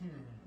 Hmm.